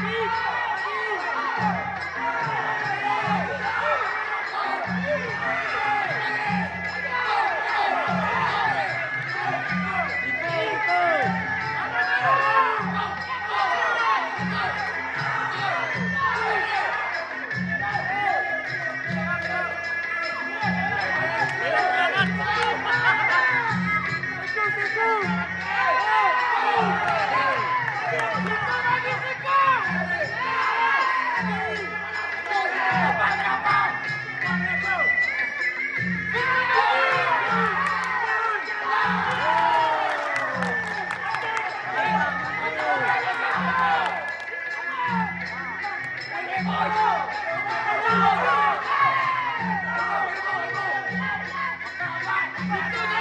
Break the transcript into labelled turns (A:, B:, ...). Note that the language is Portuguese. A: Thank you. Let's go!